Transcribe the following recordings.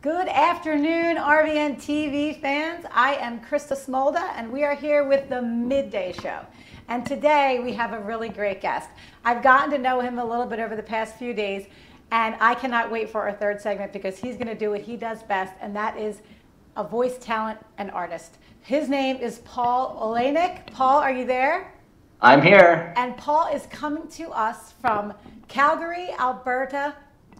Good afternoon, RVN TV fans. I am Krista Smolda, and we are here with the Midday Show. And today we have a really great guest. I've gotten to know him a little bit over the past few days, and I cannot wait for our third segment because he's going to do what he does best, and that is a voice talent and artist. His name is Paul Oleynick. Paul, are you there? I'm here. And Paul is coming to us from Calgary, Alberta,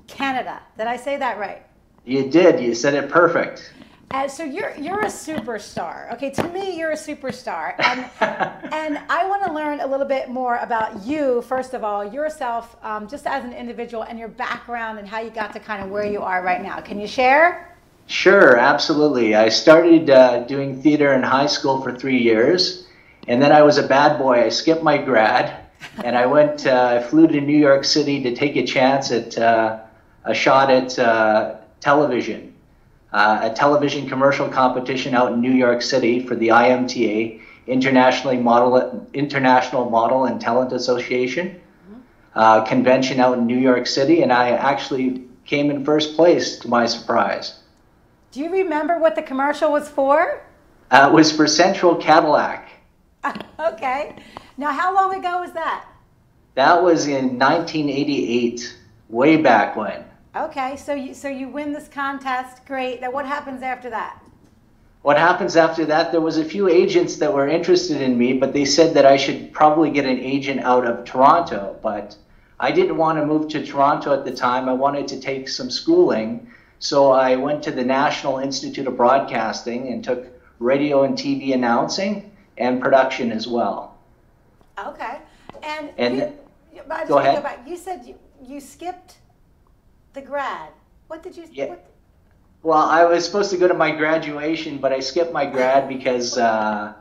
Canada. Did I say that right? You did. You said it perfect. And so you're you're a superstar. Okay, to me you're a superstar. And and I want to learn a little bit more about you first of all, yourself um, just as an individual and your background and how you got to kind of where you are right now. Can you share? Sure, absolutely. I started uh, doing theater in high school for three years, and then I was a bad boy. I skipped my grad, and I went. Uh, I flew to New York City to take a chance at uh, a shot at uh, television, uh, a television commercial competition out in New York City for the IMTA, Internationally Model International Model and Talent Association uh, convention out in New York City, and I actually came in first place to my surprise. Do you remember what the commercial was for? Uh, it was for Central Cadillac. okay. Now, how long ago was that? That was in 1988, way back when. Okay, so you so you win this contest, great. Now what happens after that? What happens after that? There was a few agents that were interested in me, but they said that I should probably get an agent out of Toronto. But I didn't want to move to Toronto at the time. I wanted to take some schooling, so I went to the National Institute of Broadcasting and took radio and TV announcing and production as well. Okay, and, And- you, you- I just go ahead. back. You said you, you skipped the grad. What did you? Yeah. What, Well, I was supposed to go to my graduation, but I skipped my grad because uh,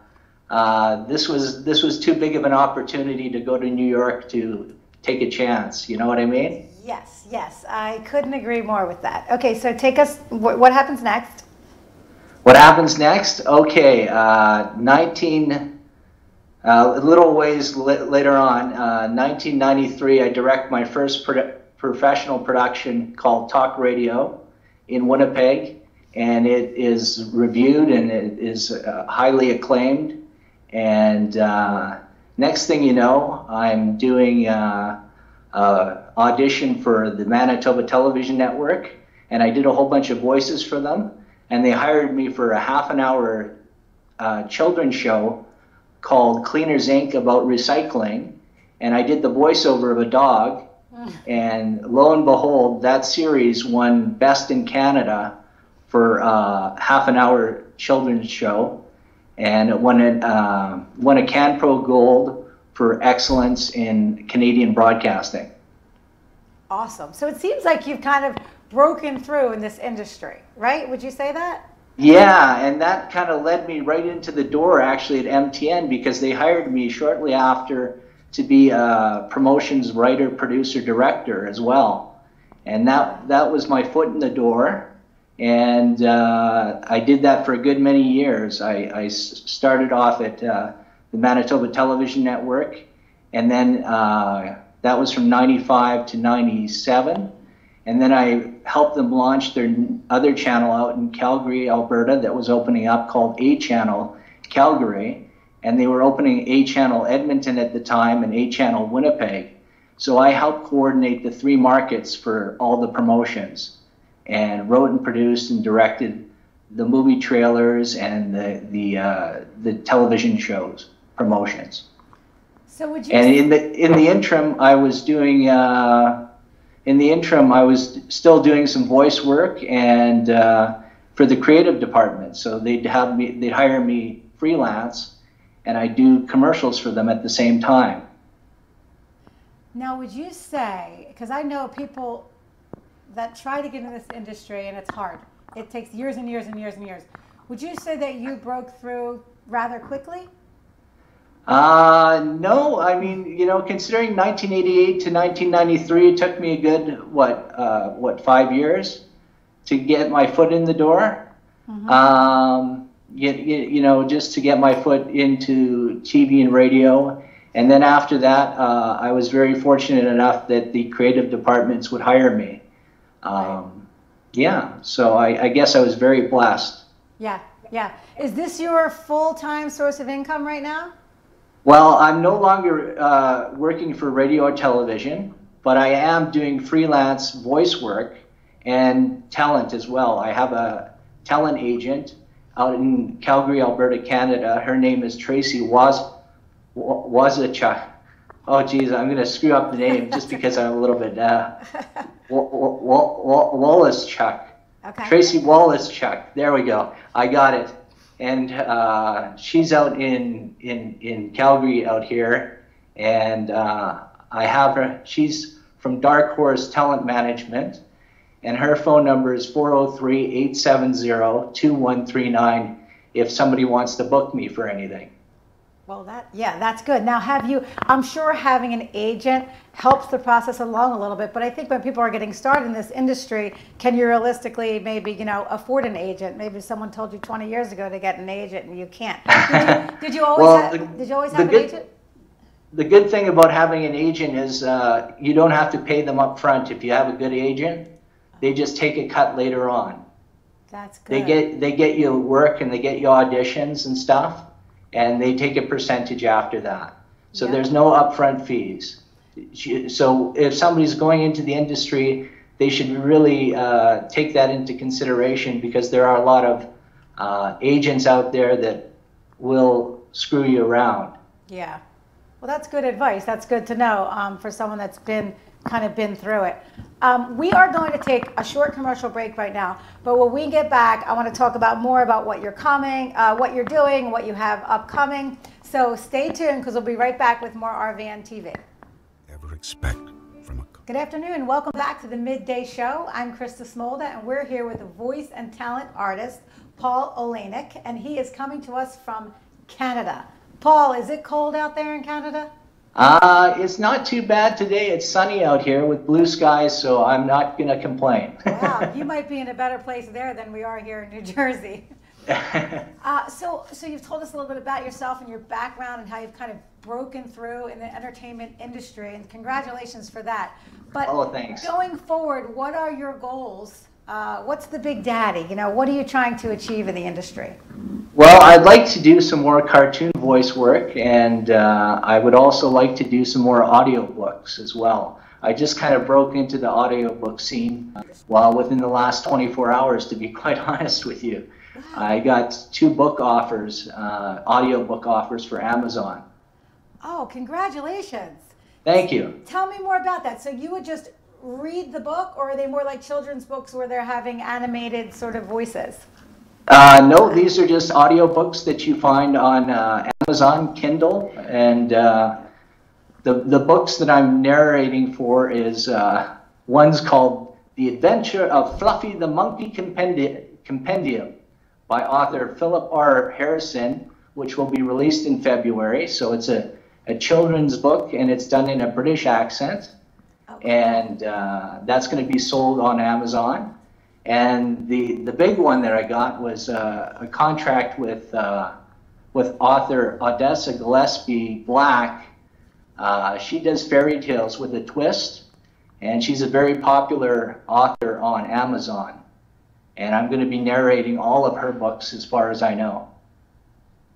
uh, this was this was too big of an opportunity to go to New York to take a chance. You know what I mean? yes, yes. I couldn't agree more with that. Okay, so take us. What, what happens next? What happens next? Okay, uh, 19, uh, a little ways later on, uh, 1993, I direct my first produ- professional production called Talk Radio in Winnipeg, and it is reviewed and it is uh, highly acclaimed. And uh, next thing you know, I'm doing uh, audition for the Manitoba Television Network, and I did a whole bunch of voices for them and they hired me for a half an hour uh, children's show called Cleaners Inc. about recycling. And I did the voiceover of a dog. And lo and behold, that series won Best in Canada for uh, half an hour children's show. And it won, a, uh, won a CanPro Gold for excellence in Canadian broadcasting. Awesome. So it seems like you've kind of broken through in this industry, right? Would you say that? Yeah, and that kind of led me right into the door actually at MTN because they hired me shortly after to be a promotions writer, producer, director as well. And that that was my foot in the door. And uh, I did that for a good many years. I started off at uh, the Manitoba Television Network, and then uh, that was from 95 to 97. And then I helped them launch their other channel out in Calgary, Alberta, that was opening up called A Channel Calgary. And they were opening A Channel Edmonton at the time and A Channel Winnipeg. So I helped coordinate the three markets for all the promotions and wrote and produced and directed the movie trailers and the, the, uh, the television shows promotions. So would you? And in the in the interim, I was doing uh, in the interim I was still doing some voice work and uh, for the creative department. So they'd have me they'd hire me freelance, and I do commercials for them at the same time. Now, would you say, because I know people that try to get into this industry and it's hard, it takes years and years and years and years. Would you say that you broke through rather quickly? Uh, no, I mean, you know, considering 1988 to 1993, it took me a good what uh, what five years to get my foot in the door. Um, you, you, you know, just to get my foot into TV and radio. And then after that, uh, I was very fortunate enough that the creative departments would hire me. Um, yeah, so I, I guess I was very blessed. Yeah, yeah. Is this your full-time source of income right now? Well, I'm no longer uh, working for radio or television, but I am doing freelance voice work and talent as well. I have a talent agent out in Calgary, Alberta, Canada. Her name is Tracy Waz Wazichuk. Oh, geez, I'm going to screw up the name just because I'm a little bit uh, Wallace Chuck. Okay. Tracy Wallace Chuck. There we go. I got it. And uh, she's out in, in, in Calgary out here. And uh, I have her. She's from Dark Horse Talent Management and her phone number is 403-870-2139 if somebody wants to book me for anything. Well, that yeah, that's good. Now, have you? I'm sure having an agent helps the process along a little bit. But I think when people are getting started in this industry, can you realistically maybe you know afford an agent? Maybe someone told you 20 years ago to get an agent and you can't. Did you, did you always? well, have, the, did you always have good, an agent? The good thing about having an agent is uh, you don't have to pay them up front if you have a good agent they just take a cut later on. That's good. They get they get you work and they get you auditions and stuff, and they take a percentage after that. So there's no upfront fees. So if somebody's going into the industry, they should really uh, take that into consideration because there are a lot of uh, agents out there that will screw you around. Yeah. Well, that's good advice. That's good to know um, for someone that's been kind of been through it. Um, we are going to take a short commercial break right now, but when we get back, I want to talk about more about what you're coming, uh, what you're doing, what you have upcoming. So stay tuned because we'll be right back with more RVN TV. Ever expect from a Good afternoon. Welcome back to the Midday Show. I'm Krista Smolda, and we're here with a voice and talent artist, Paul Oleynick, and he is coming to us from Canada. Paul, is it cold out there in Canada? Uh, it's not too bad today. It's sunny out here with blue skies, so I'm not going to complain. wow, you might be in a better place there than we are here in New Jersey. uh, so, so you've told us a little bit about yourself and your background and how you've kind of broken through in the entertainment industry, and congratulations for that. But oh, thanks. going forward, what are your goals uh, what's the big daddy? You know, what are you trying to achieve in the industry? Well, I'd like to do some more cartoon voice work, and uh, I would also like to do some more audiobooks as well. I just kind of broke into the audiobook scene well within the last 24 hours, to be quite honest with you. Wow. I got two book offers, uh, audiobook offers for Amazon. Oh, congratulations. Thank you. Tell me more about that. So you would just read the book, or are they more like children's books where they're having animated sort of voices? Uh, no, these are just audiobooks that you find on uh, Amazon Kindle, and uh, the the books that I'm narrating for is uh, one's called "The Adventure of Fluffy the Monkey Compendi- Compendium" by author Philip R. Harrison, which will be released in February. So it's a a children's book, and it's done in a British accent and uh, that's going to be sold on Amazon. And the the big one that I got was uh, a contract with uh, with author Odessa Gillespie Black. Uh, she does fairy tales with a twist, and she's a very popular author on Amazon. And I'm going to be narrating all of her books as far as I know.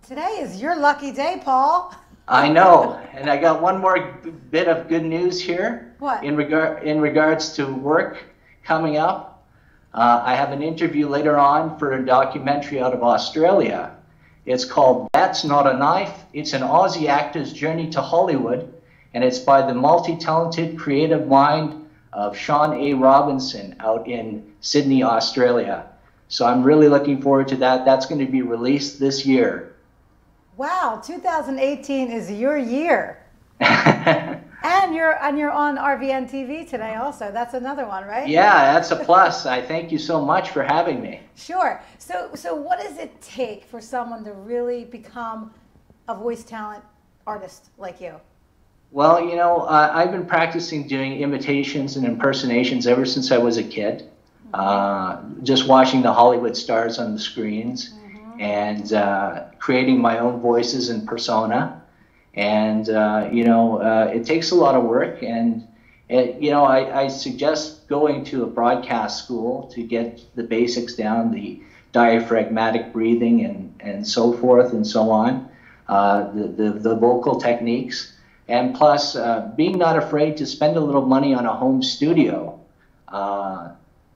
Today is your lucky day, Paul. I know, and I got one more bit of good news here. What? In regard in regards to work coming up, uh, I have an interview later on for a documentary out of Australia. It's called "That's Not a Knife." It's an Aussie actor's journey to Hollywood, and it's by the multi-talented, creative mind of Sean A. Robinson out in Sydney, Australia. So I'm really looking forward to that. That's going to be released this year. Wow, 2018 is your year. and you're and you're on RVN TV today also. That's another one, right? Yeah, that's a plus. I thank you so much for having me. Sure. So so what does it take for someone to really become a voice talent artist like you? Well, you know, uh, I've been practicing doing imitations and impersonations ever since I was a kid. Uh, just watching the Hollywood stars on the screens. Mm-hmm and uh, creating my own voices and persona. And uh, you know, uh, it takes a lot of work, and And, you know, I, I suggest going to a broadcast school to get the basics down, the diaphragmatic breathing and, and so forth and so on, uh, the, the, the vocal techniques. And plus, uh, being not afraid to spend a little money on a home studio uh,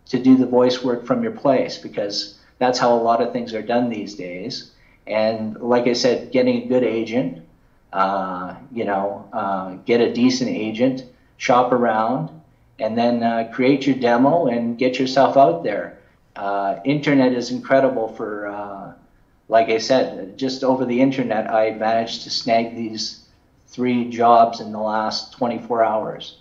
to do the voice work from your place because that's how a lot of things are done these days. And like I said, getting a good agent, uh, you know, uh, get a decent agent, shop around, and then uh, create your demo and get yourself out there. Uh, internet is incredible for, uh, like I said, just over the internet, I managed to snag these three jobs in the last 24 hours.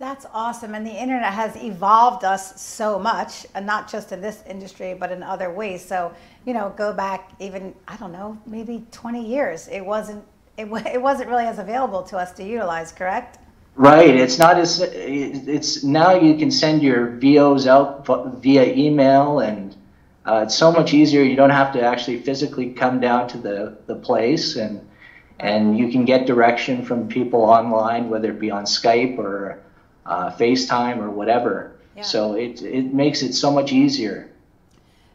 That's awesome. And the internet has evolved us so much, and not just in this industry, but in other ways. So, you know, go back even, I don't know, maybe 20 years. It wasn't, it, it wasn't really as available to us to utilize, correct? Right. It's not as, it's now you can send your VOs out via email and uh, it's so much easier. You don't have to actually physically come down to the, the place and, and you can get direction from people online, whether it be on Skype or uh, FaceTime or whatever. Yeah. So it, it makes it so much easier.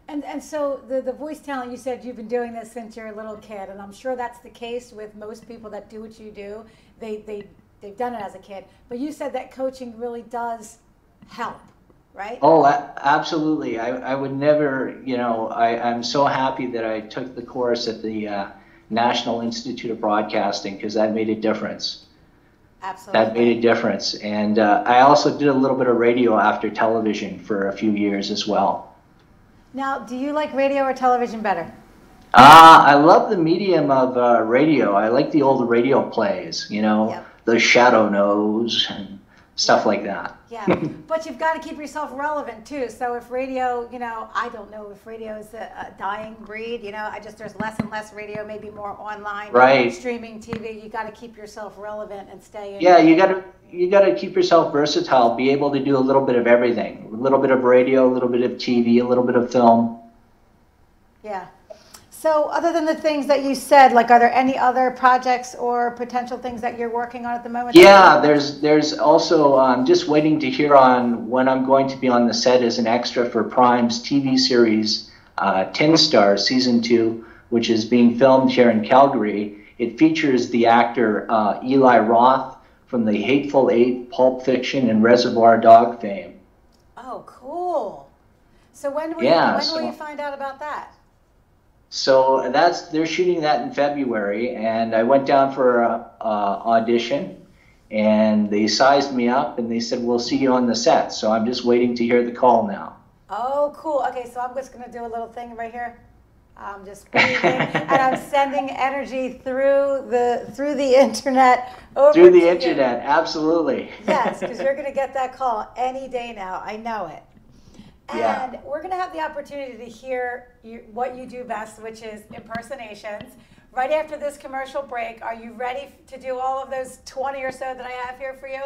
And, and so the, the voice talent, you said you've been doing this since you're a little kid, and I'm sure that's the case with most people that do what you do. They, they, they've done it as a kid. But you said that coaching really does help, right? Oh, absolutely. I, I would never, you know, I, I'm so happy that I took the course at the uh, National Institute of Broadcasting because that made a difference. Absolutely. That made a difference. And uh, I also did a little bit of radio after television for a few years as well. Now, do you like radio or television better? Uh, I love the medium of uh, radio. I like the old radio plays, you know, yep. the Shadow Knows and stuff like that. Yeah, but you've got to keep yourself relevant too. So if radio, you know, I don't know if radio is a, a, dying breed. You know, I just there's less and less radio, maybe more online, right? Streaming TV. You got to keep yourself relevant and stay. In yeah, you got to you got to keep yourself versatile. Be able to do a little bit of everything. A little bit of radio, a little bit of TV, a little bit of film. Yeah. So, other than the things that you said, like, are there any other projects or potential things that you're working on at the moment? Yeah, there's there's also um, just waiting to hear on when I'm going to be on the set as an extra for Prime's TV series uh, Tin Star season two, which is being filmed here in Calgary. It features the actor uh, Eli Roth from the Hateful Eight, Pulp Fiction, and Reservoir Dog fame. Oh, cool! So when will, yeah, you, when so, will you find out about that? So that's they're shooting that in February, and I went down for a, a audition, and they sized me up, and they said we'll see you on the set. So I'm just waiting to hear the call now. Oh, cool. Okay, so I'm just gonna do a little thing right here. I'm just breathing, and I'm sending energy through the through the internet over through the internet. You. Absolutely. Yes, because you're gonna get that call any day now. I know it. And yeah. we're going to have the opportunity to hear you, what you do best, which is impersonations. Right after this commercial break, are you ready to do all of those 20 or so that I have here for you?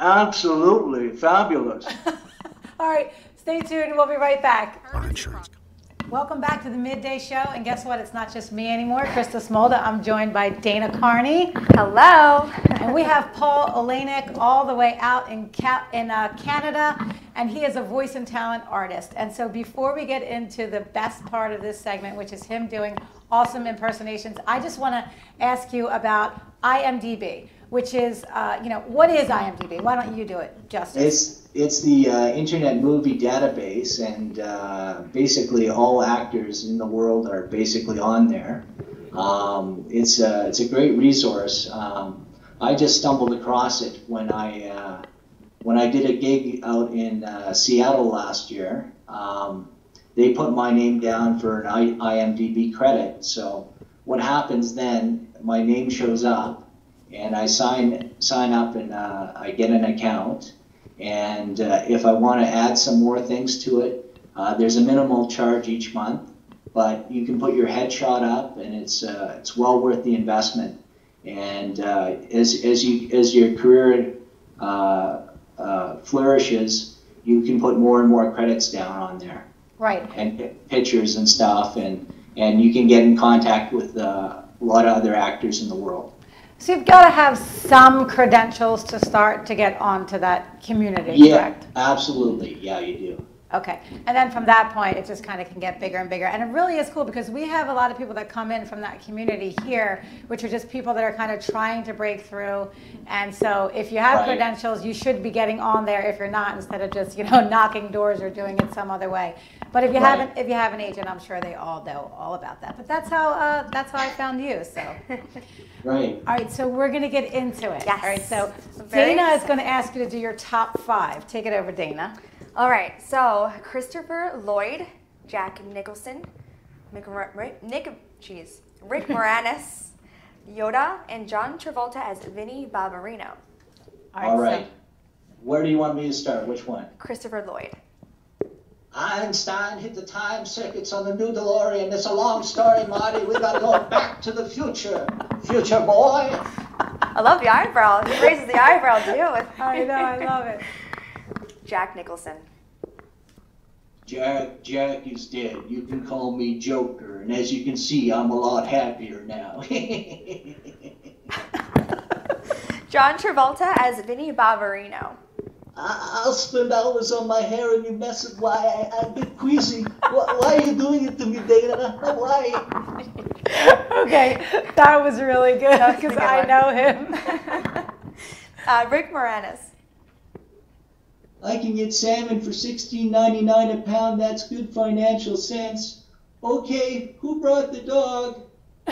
Absolutely. Fabulous. all right. Stay tuned. We'll be right back. On insurance. Welcome back to the Midday Show. And guess what? It's not just me anymore. Krista Smolda. I'm joined by Dana Carney. Hello. and we have Paul Oleynick all the way out in, in uh, Canada. And he is a voice and talent artist. And so before we get into the best part of this segment, which is him doing awesome impersonations, I just want to ask you about IMDb, which is, uh, you know, what is IMDb? Why don't you do it, Justin? It's it's the uh, Internet Movie Database, and uh, basically all actors in the world are basically on there. Um, it's a it's a great resource. Um, I just stumbled across it when I uh, when I did a gig out in uh, Seattle last year. Um, they put my name down for an IMDb credit. So what happens then? My name shows up, and I sign sign up, and uh, I get an account and uh, if I want to add some more things to it, uh, there's a minimal charge each month, but you can put your headshot up, and it's uh, it's well worth the investment. And uh, as as you as your career uh, uh, flourishes, you can put more and more credits down on there. Right. And pictures and stuff, and and you can get in contact with a lot of other actors in the world. So you've got to have some credentials to start to get onto that community, Yeah, correct? absolutely. Yeah, you do. Okay, and then from that point, it just kind of can get bigger and bigger. And it really is cool because we have a lot of people that come in from that community here, which are just people that are kind of trying to break through. And so if you have Right. credentials, you should be getting on there if you're not, instead of just, you know, knocking doors or doing it some other way. But if you Right. haven't, if you have an agent, I'm sure they all know all about that. But that's how, uh, that's how I found you, so. Right. All right, so we're gonna get into it. Yes. All right, so Very Dana is gonna ask you to do your top five. Take it over, Dana. All right, so Christopher Lloyd, Jack Nicholson, Mick, Rick, Nick, jeez, Rick Moranis, Yoda, and John Travolta as Vinnie Barbarino. All right. so- Where do you want me to start? Which one? Christopher Lloyd. Einstein hit the time circuits on the new DeLorean. It's a long story, Marty. We gotta go back to the future. Future boy. I love the eyebrow. He raises the eyebrow too. I know, I love it. Jack Nicholson. Jack, Jack is dead. You can call me Joker, and as you can see, I'm a lot happier now. John Travolta as Vinnie Barbarino. I- I'll spend hours on my hair and you mess it. Why? I, I get queasy. Why, why are you doing it to me, Dana? Why? Okay, that was really good That was a because I one. know him. uh, Rick Moranis. I can get salmon for sixteen ninety nine a pound. That's good financial sense. Okay, who brought the dog?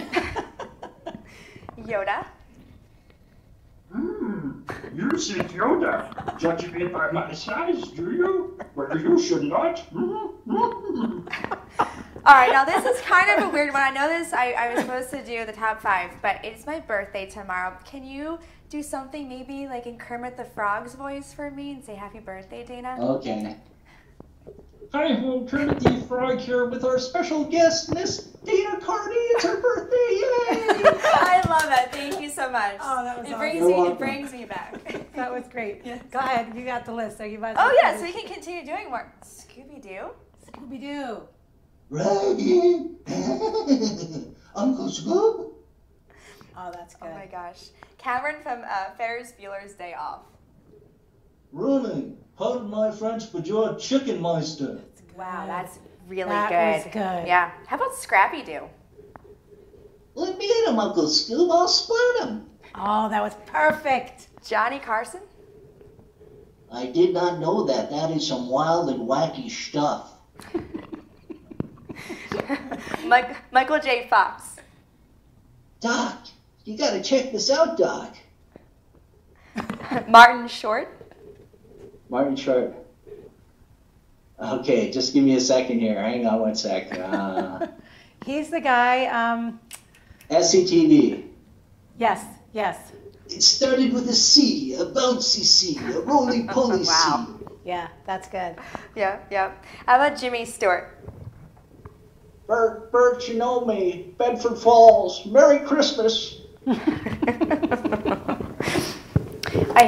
Yoda. Hmm, you see Yoda. Judge me by my size, do you? Well, you should not. Hmm? All right, now this is kind of a weird one. I know this. I, I was supposed to do the top five, but it's my birthday tomorrow. Can you do something maybe like in Kermit the Frog's voice for me and say happy birthday, Dana? Okay. Hi ho, Kermit the Frog here with our special guest, Miss Dana Carney. It's her birthday, yay! I love it. Thank you so much. Oh, that was it awesome. brings You're me. It brings me back. That was great. Yes. Go ahead, you got the list, so you might. Oh yeah, so we can continue doing more. Scooby Doo. Scooby Doo. Raggy. Uncle Scoob. Oh, that's good. Oh my gosh, Cameron from uh, Ferris Bueller's Day Off. Running. Pardon my French, but you're a chicken meister. Wow, that's really That good. was good. Yeah. How about Scrappy Doo? Let me eat him, Uncle Scoob. I'll split him. Oh, that was perfect. Johnny Carson. I did not know that. That is some wild and wacky stuff. Mike, Michael J. Fox. Doc, you gotta check this out, Doc. Martin Short. Martin Short. Okay, just give me a second here. Hang on one sec. Uh, He's the guy. Um, SCTV. yes, yes, It started with a C, a bouncy C, a roly poly Wow. C. yeah, that's good. Yeah, yeah. How about Jimmy Stewart? Bert, Bert, you know me. Bedford Falls. Merry Christmas. I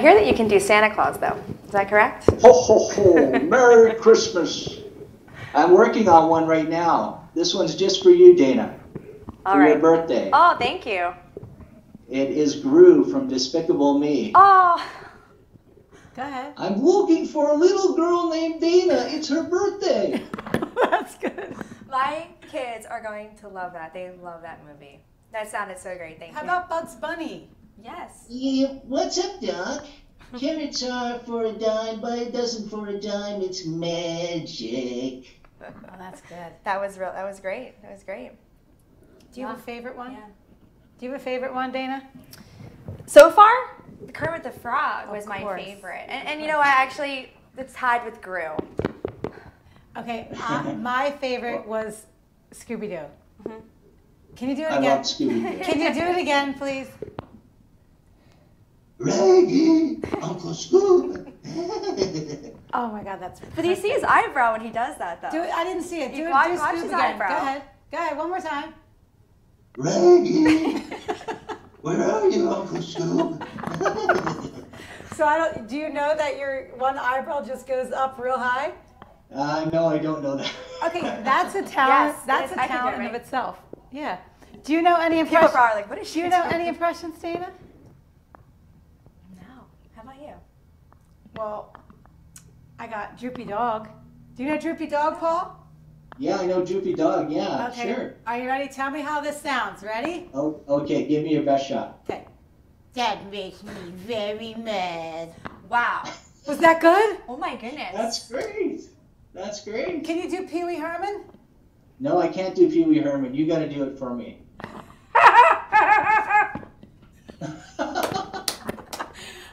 hear that you can do Santa Claus, though. Is that correct? Ho, ho, ho. Merry Christmas. I'm working on one right now. This one's just for you, Dana. All for your birthday. Oh, thank you. It is Gru from Despicable Me. Oh, Go ahead. I'm looking for a little girl named Dana. It's her birthday. that's good. my kids are going to love that. They love that movie. That sounded so great. Thank How you. How about Bugs Bunny? yes. Yeah, what's up, Doc? Carrots are for a dime, but a dozen for a dime. It's magic. Oh, that's good. That was real. That was great. That was great. Do you have a favorite one? Yeah. Do you have a favorite one, Dana? So far, Kermit the Frog Of was my favorite, and, and you know what? Actually, it's tied with Gru. Okay, uh, my favorite was Scooby Doo. Can you do it I again? love Scooby. Can you do it again, please? Raggy, Uncle Scoob. Oh my God, that's. But do you see his eyebrow when he does that, though? Do it. I didn't see it. Do You it. watch- do watch Scoob his again. eyebrow. Go ahead. Go ahead. One more time. Raggy, where are you, Uncle Scoob? So I don't. Do you know that your one eyebrow just goes up real high? uh, no, I don't know that. Okay, that's a talent. Yes, that's yes, a I talent it, in of itself. Yeah. Do you know any impressions? People are like, what is she? Do you know any impressions, Dana? No. How about you? Well, I got Droopy Dog. Do you know Droopy Dog, Paul? Yeah, I know Droopy Dog. Yeah, okay. sure. Are you ready? Tell me how this sounds. Ready? Oh, okay. Give me your best shot. Okay. That makes me very mad. Wow. Was that good? Oh my goodness. That's great. That's great. Can you do Pee Wee Herman? No, I can't do Pee Wee Herman. You got to do it for me.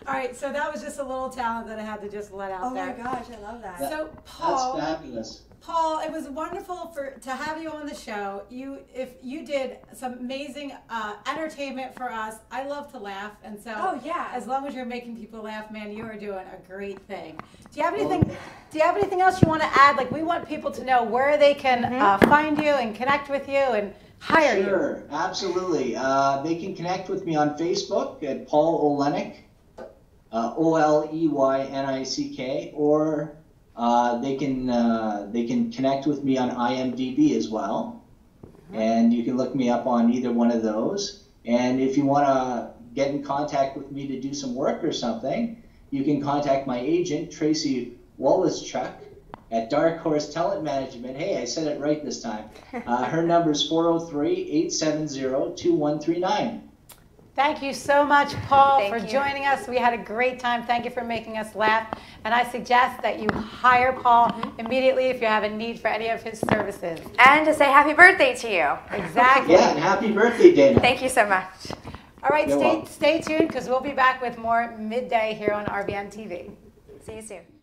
All right, so that was just a little talent that I had to just let out there. oh my gosh, I love that. So Paul, That's fabulous. Paul, it was wonderful for to have you on the show. You, if you did some amazing uh, entertainment for us. I love to laugh, and so Oh, yeah. as long as you're making people laugh, man, you are doing a great thing. Do you have anything? Do you have anything else you want to add? Like we want people to know where they can uh, find you and connect with you and hire you. Sure, absolutely. Uh, they can connect with me on Facebook at Paul Oleynick, uh, O L E Y N I C K, or uh, they can uh, they can connect with me on IMDb as well, and you can look me up on either one of those. And if you want to get in contact with me to do some work or something, you can contact my agent Tracy Wallace-Chuck at Dark Horse Talent Management. Hey, I said it right this time. Uh, her number is 403-870-2139. Thank you so much, Paul, Thank for you. joining us. We had a great time. Thank you for making us laugh. And I suggest that you hire Paul Mm-hmm. immediately if you have a need for any of his services. And to say happy birthday to you. Exactly. Yeah, and happy birthday, Dana. Thank you so much. All right, You're stay, welcome. stay tuned because we'll be back with more midday here on RVN TV. See you soon.